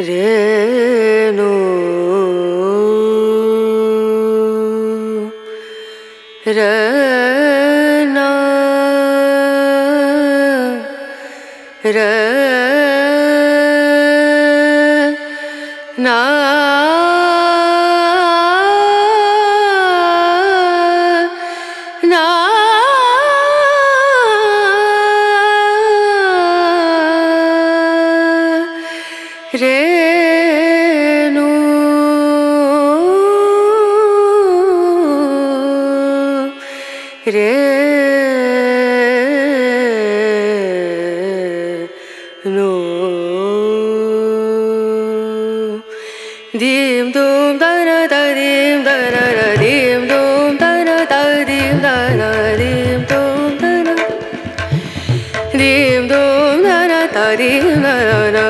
രേണു. രന ര നാ রেণু রে dim dum da ra da dim da ra ra dim dum da ra da dim da ra dim dum da ra dim dum da ra da dim da ra